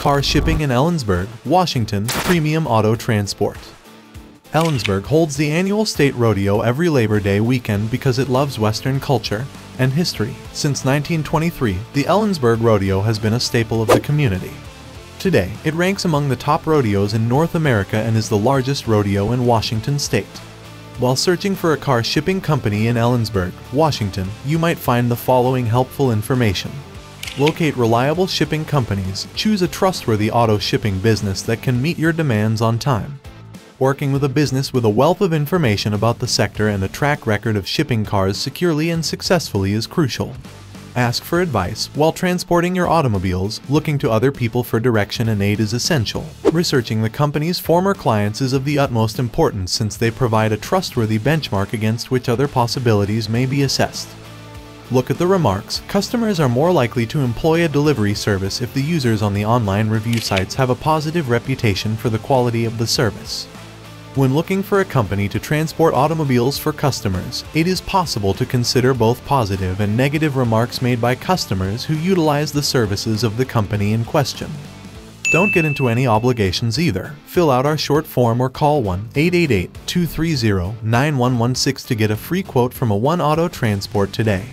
Car Shipping in Ellensburg, Washington, Premium Auto Transport. Ellensburg holds the annual state rodeo every Labor Day weekend because it loves Western culture and history. Since 1923, the Ellensburg Rodeo has been a staple of the community. Today, it ranks among the top rodeos in North America and is the largest rodeo in Washington state. While searching for a car shipping company in Ellensburg, Washington, you might find the following helpful information. Locate reliable shipping companies, choose a trustworthy auto shipping business that can meet your demands on time. Working with a business with a wealth of information about the sector and a track record of shipping cars securely and successfully is crucial. Ask for advice while transporting your automobiles, looking to other people for direction and aid is essential. Researching the company's former clients is of the utmost importance since they provide a trustworthy benchmark against which other possibilities may be assessed. Look at the remarks. Customers are more likely to employ a delivery service if the users on the online review sites have a positive reputation for the quality of the service. When looking for a company to transport automobiles for customers, it is possible to consider both positive and negative remarks made by customers who utilize the services of the company in question. Don't get into any obligations either. Fill out our short form or call 1-888-230-9116 to get a free quote from A1 Auto Transport today.